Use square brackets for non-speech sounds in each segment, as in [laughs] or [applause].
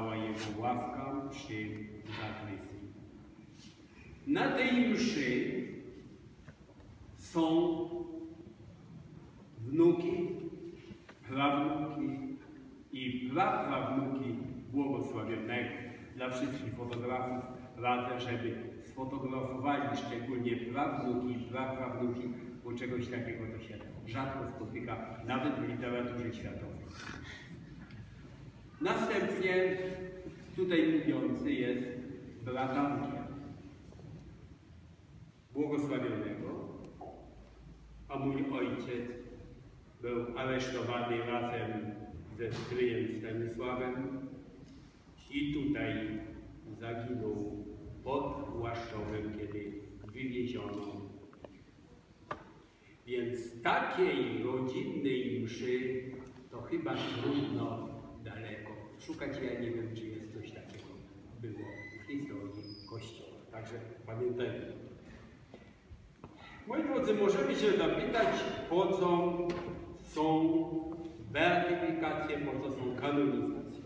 stała jego ławka przy zakrystii. Na tej mszy są wnuki, prawnuki i praprawnuki błogosławionego. Dla wszystkich fotografów radzę, żeby sfotografowali szczególnie prawnuki i praprawnuki, bo czegoś takiego to się rzadko spotyka, nawet w literaturze światowej. Następnie tutaj mówiący jest bratankiem błogosławionego, a mój ojciec był aresztowany razem ze stryjem Stanisławem i tutaj zaginął pod Łaszczowem, kiedy wywieziono. Więc takiej rodzinnej mszy to chyba trudno daleko szukać. Ja nie wiem, czy jest coś takiego było w historii Kościoła. Także pamiętajmy. Moi drodzy, możemy się zapytać, po co są beatyfikacje, po co są kanonizacje.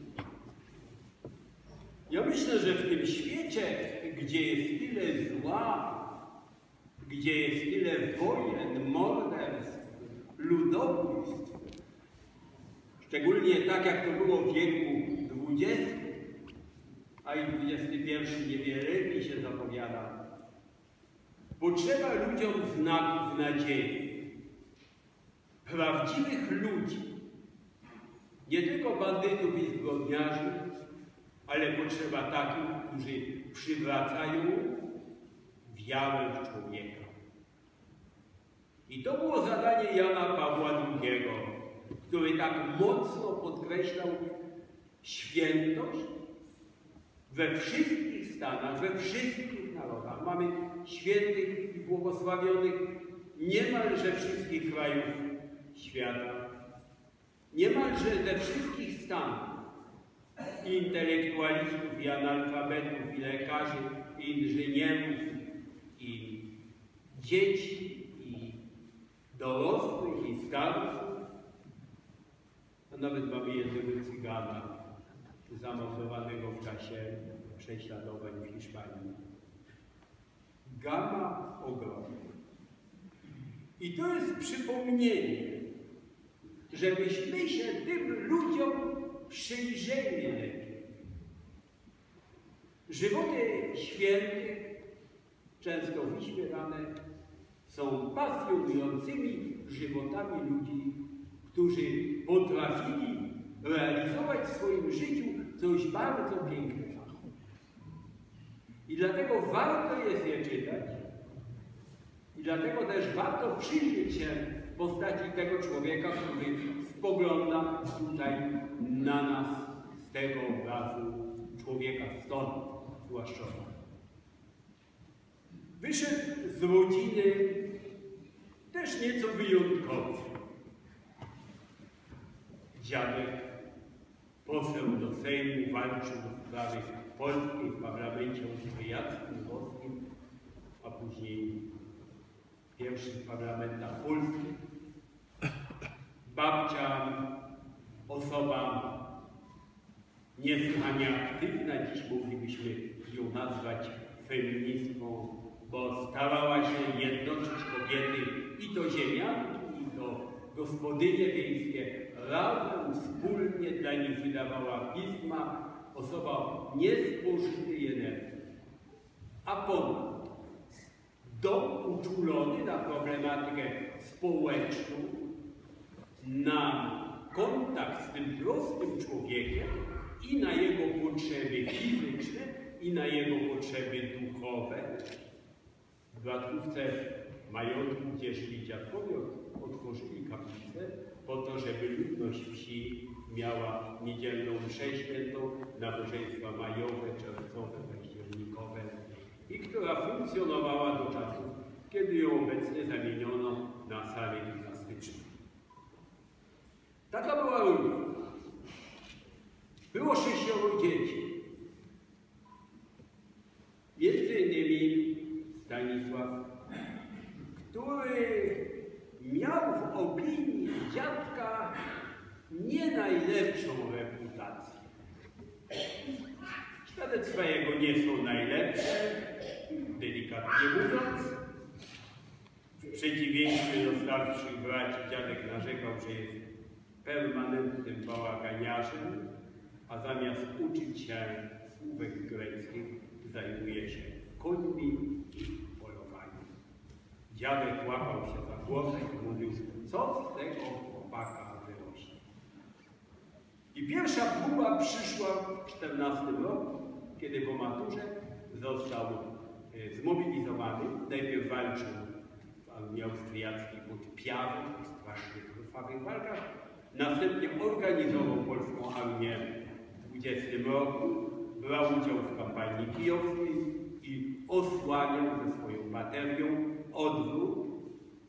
Ja myślę, że w tym świecie, gdzie jest tyle zła, gdzie jest tyle wojen, morderstw, ludobójstw, szczególnie tak jak to było w wieku XX, a i XXI niewiele mi się zapowiada, potrzeba ludziom znaków nadziei. Prawdziwych ludzi, nie tylko bandytów i zbrodniarzy, ale potrzeba takich, którzy przywracają wiarę w człowieka. I to było zadanie Jana Pawła II, który tak mocno podkreślał świętość we wszystkich stanach, we wszystkich narodach. Mamy świętych i błogosławionych niemalże wszystkich krajów świata. Niemalże ze wszystkich stanów intelektualistów i analfabetów, i lekarzy, i inżynierów, i dzieci, i dorosłych, i starców. A nawet mamy jednego cygana zamordowanego w czasie prześladowań w Hiszpanii. Gama ogromna. I to jest przypomnienie, żebyśmy się tym ludziom przyjrzeli lepiej. Żywoty świętych, często wyśpiewane, są pasjonującymi żywotami ludzi, którzy potrafili realizować w swoim życiu coś bardzo pięknego. I dlatego warto jest je czytać. I dlatego też warto przyjrzeć się postaci tego człowieka, który spogląda tutaj na nas z tego obrazu człowieka stąd, zwłaszcza. Wyszedł z rodziny też nieco wyjątkowy. Dziadek, poseł do Sejmu, walczył w sprawie polskiej w parlamencie austriackim, a później w pierwszych parlamentach polskich. Babcia, osoba niesłychanie aktywna, dziś moglibyśmy ją nazwać feministką, bo starała się jednoczyć kobiety i to ziemianki, i to gospodynie wiejskie, razem, wspólnie dla nich wydawała pisma, osoba niespożytej energii. A ponadto dom uczulony na problematykę społeczną, na kontakt z tym prostym człowiekiem i na jego potrzeby fizyczne, i na jego potrzeby duchowe. W Bratówce majątku, gdzie żyli dziadkowie, otworzyli kaplicę po to, żeby ludność wsi miała niedzielną mszę świętą, nabożeństwa majowe, czerwcowe, październikowe i która funkcjonowała do czasów, kiedy ją obecnie zamieniono na salę gimnastyczną. Taka była rodzina. Było sześcioro dzieci. Są najlepsze, delikatnie mówiąc. W przeciwieństwie do starszych braci dziadek narzekał, że jest permanentnym bałaganiarzem, a zamiast uczyć się słówek greckich zajmuje się końmi i polowaniem. Dziadek łapał się za głowę i mówił, co z tego chłopaka wyrośnie. I pierwsza próba przyszła w 14 roku, kiedy po maturze został e, zmobilizowany. Najpierw walczył w armii austriackiej pod Piawem, w strasznych, krwawych walkach. Następnie organizował polską armię w 20 roku. Brał udział w kampanii kijowskiej i osłaniał ze swoją baterią odwrót.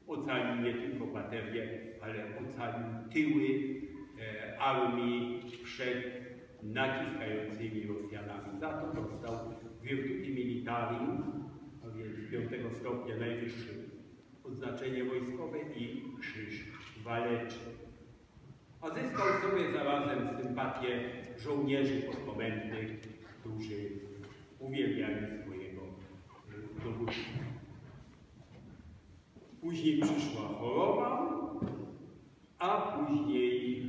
Ocalił nie tylko baterię, ale ocalił tyły e, armii przed naciskającymi Rosjanami. Za to dostał Virtuti Militari, a więc piątego stopnia najwyższe odznaczenie wojskowe i krzyż waleczny. A zyskał sobie zarazem sympatię żołnierzy podkomendnych, którzy uwielbiali swojego dowódcę. Później przyszła choroba, a później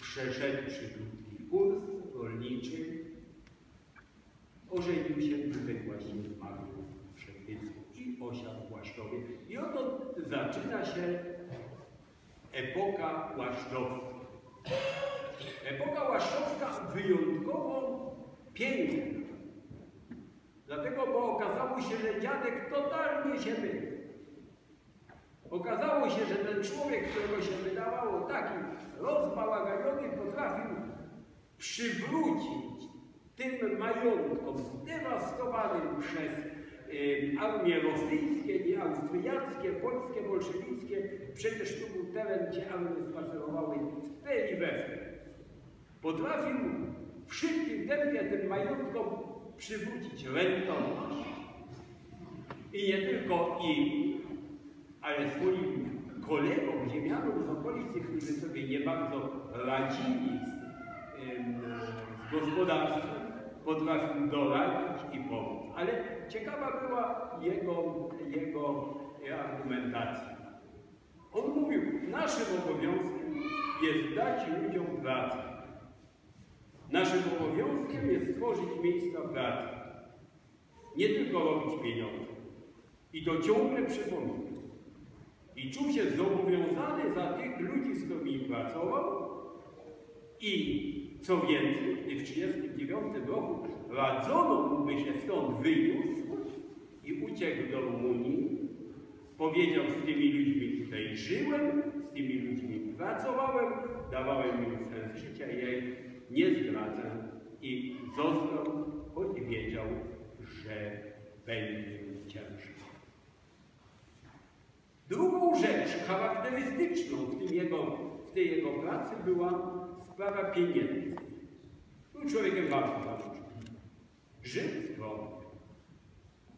przeszedłszy krótki kurs rolniczy, ożenił się tutaj właśnie w Mariu Szeptycku i osiadł w Łasztowie. I oto zaczyna się epoka łaszczowska. Epoka łaszczowska wyjątkowo piękna. Dlatego, bo okazało się, że dziadek totalnie się mylił. Okazało się, że ten człowiek, którego się wydawało taki rozbałaganiony, potrafił przywrócić tym majątkom zdewastowanym przez y, armie rosyjskie, nie austriackie, polskie, bolszewickie. Przecież tu był teren, gdzie armie spacerowały w te i we Potrafił w szybkim tempie tym majątkom przywrócić rentowność i nie tylko im, ale swoim kolegom, ziemianom z okolicy, którzy sobie nie bardzo radzili z, z gospodarstwem, potrafił doradzić i pomóc. Ale ciekawa była jego, jego argumentacja. On mówił, naszym obowiązkiem jest dać ludziom pracę. Naszym obowiązkiem jest stworzyć miejsca pracy. Nie tylko robić pieniądze. I to ciągle przypominam. I czuł się zobowiązany za tych ludzi, z którymi pracował. I co więcej, gdy w 1939 roku radzono mu, by się stąd wyniósł i uciekł do Rumunii, powiedział, z tymi ludźmi tutaj żyłem, z tymi ludźmi pracowałem, dawałem im sens życia ja nie zdradzę. I został, choć wiedział, że będzie ciężko. Drugą rzecz charakterystyczną w, tym jego, tej jego pracy była sprawa pieniędzy. Był człowiekiem bardzo zamożnym. Żył skromnie.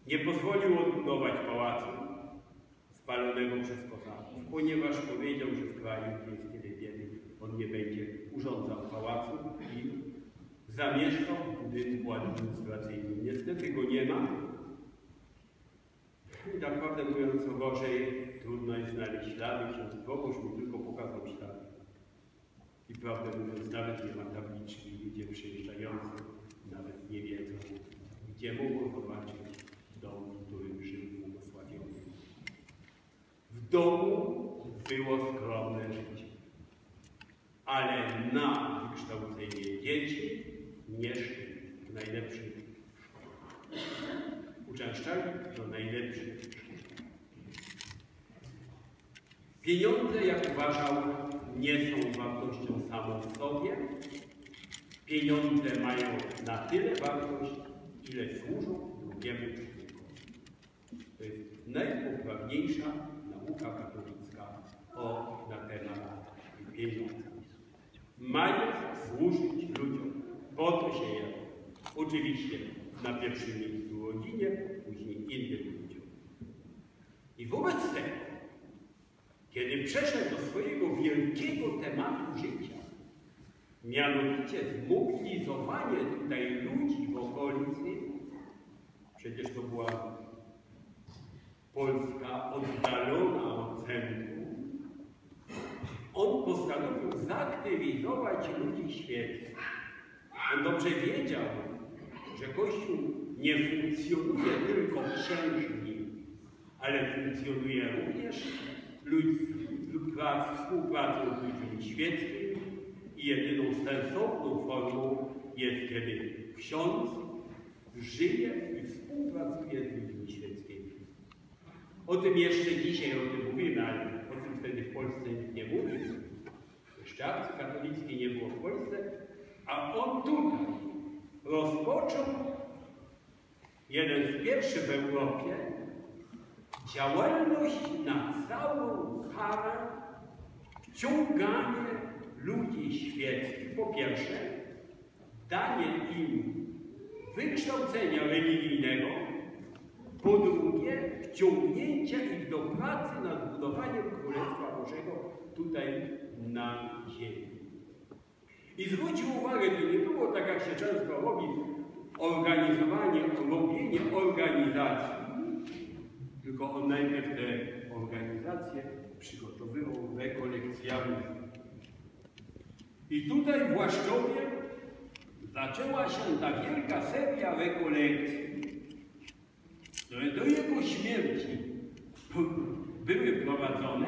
Nie pozwolił odbudować pałacu spalonego przez kozaków, ponieważ powiedział, że w kraju, gdzie jest tyle on nie będzie urządzał pałacu i zamieszkał w budynku administracyjnym. Niestety go nie ma, i tak naprawdę mówiąc o gorzej, trudno jest znaleźć ślady. Ksiądz proboszcz mu tylko pokazał ślady. I prawdę mówiąc, nawet nie ma tabliczki, gdzie przyjeżdżający nawet nie wiedzą, gdzie mogą zobaczyć dom, w którym żył błogosławiony. W domu było skromne życie, ale na wykształcenie dzieci nie szli w najlepszych szkołach uczęszczali do najlepszych Pieniądze, jak uważał, nie są wartością samą w sobie. Pieniądze mają na tyle wartość, ile służą drugiemu człowiekowi. To jest najpoprawniejsza nauka katolicka o, na temat pieniędzy. Mają służyć ludziom. Po to się je. Oczywiście na pierwszym rodzinie, później innym ludziom. I wobec tego, kiedy przeszedł do swojego wielkiego tematu życia, mianowicie zmobilizował zróżnicowanie tutaj ludzi w okolicy, przecież to była Polska oddalona od centrum, on postanowił zaktywizować ludzi świeckich. On dobrze wiedział, że Kościół nie funkcjonuje tylko księżni, ale funkcjonuje również współpracą z ludźmi świeckimi i jedyną sensowną formą jest, kiedy ksiądz żyje i współpracuje z ludźmi świeckimi. O tym jeszcze dzisiaj o tym mówimy, ale o tym wtedy w Polsce nikt nie mówił. Jeszcze akcji katolickiej nie było w Polsce, a on tutaj rozpoczął jeden z pierwszych w Europie działalność na całą parę wciąganie ludzi świeckich. Po pierwsze, danie im wykształcenia religijnego, po drugie, wciągnięcie ich do pracy nad budowaniem Królestwa Bożego tutaj na ziemi. I zwróćcie uwagę, to nie było tak, jak się często robi, organizowanie, robienie organizacji, tylko on najpierw te organizacje przygotowywał rekolekcjami. I tutaj w Łaszczowie zaczęła się ta wielka seria rekolekcji, które do jego śmierci [laughs] były prowadzone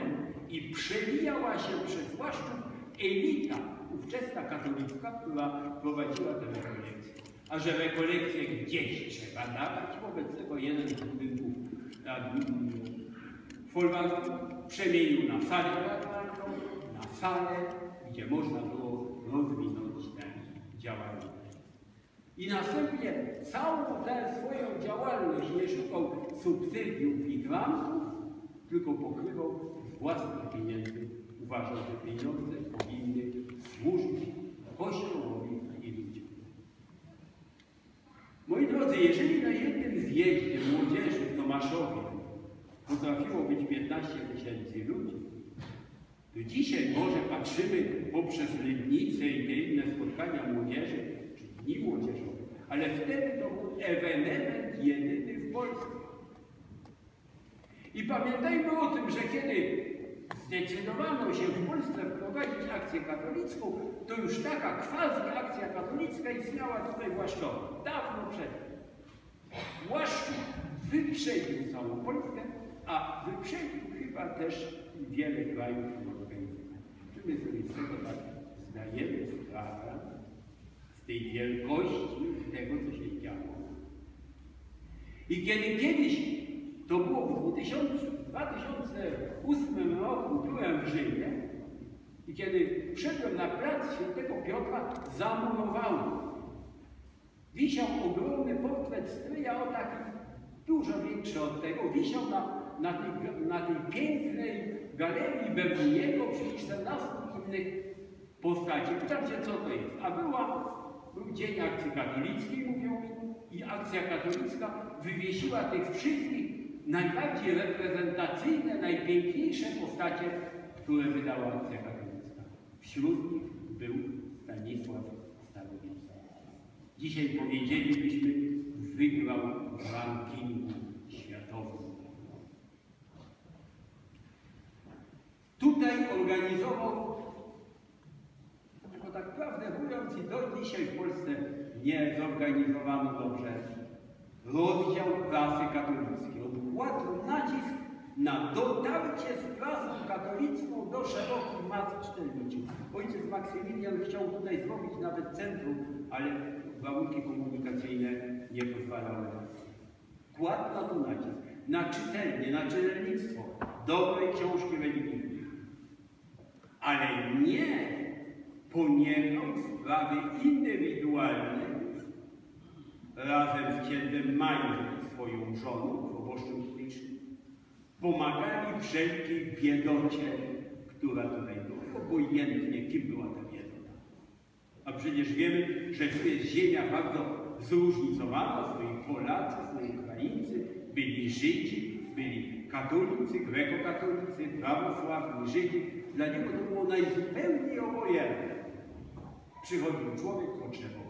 i przewijała się przez Łaszczów elita ówczesna katolicka, która prowadziła te rekolekcje. A że rekolekcje gdzieś trzeba dawać, wobec tego jeden z budynków na folwarku przemienił na salę teatralną, na salę, gdzie można było rozwinąć tę działalność. I następnie całą tę swoją działalność nie szukał subsydiów i grantów, tylko pokrywał z własnych pieniędzy. Uważał, że pieniądze powinny służyć Kościołowi i ludziom. Moi drodzy, jeżeli na jednym zjeździe młodzieży w Tomaszowie potrafiło być 15 tysięcy ludzi, to dzisiaj może patrzymy poprzez Rybnicę i te inne spotkania młodzieży, czy dni młodzieżowe, ale wtedy to był ewenement jedyny w Polsce. I pamiętajmy o tym, że kiedy zdecydowano się w Polsce wprowadzić akcję katolicką, to już taka quasi akcja katolicka istniała tutaj w dawno przed tym. Łaszczów wyprzedził całą Polskę, a wyprzedził chyba też wiele krajów organizacji. Czy my sobie z tego tak zdajemy sprawę, z tej wielkości tego, co się działo. I kiedy kiedyś, to było w 2000, 2008 roku, byłem w Rzymie i kiedy wszedłem na plac Świętego Piotra, zamurowano. Wisiał ogromny portret stryja o taki dużo większy od tego, wisiał na, na, tej, na tej pięknej galerii Bebuniego przy 14 innych postaci. Pytam się, co to jest. A była, był Dzień Akcji Katolickiej, mówią mi, i Akcja Katolicka wywiesiła tych wszystkich najbardziej reprezentacyjne, najpiękniejsze postacie, które wydała Akcja Katolicka. Wśród nich był Stanisław Starowiejski. Dzisiaj powiedzielibyśmy, wygrał w rankingu światowym. Tutaj organizował, tylko tak prawdę mówiąc i do dzisiaj w Polsce nie zorganizowano dobrze, rozdział prasy katolickiej. On kładł nacisk na dotarcie z prasą katolicką do szerokich mas czytelniczych. Ojciec Maksymilian chciał tutaj zrobić nawet centrum, ale warunki komunikacyjne nie pozwalały. Kładł na to nacisk. Na czytelnie, na czytelnictwo dobrej książki religijnej. Ale nie poniekał sprawy indywidualne razem z księdzem Majem i swoją żoną, proboszczem tutejszym, pomagali wszelkiej biedocie, która tutaj była, obojętnie kim była ta biedota. A przecież wiemy, że tu jest ziemia bardzo zróżnicowana, są i Polacy, są i Ukraińcy, byli Żydzi, byli katolicy, grekokatolicy, prawosławni, Żydzi. Dla niego to było najzupełniej obojętne. Przychodził człowiek, potrzebował.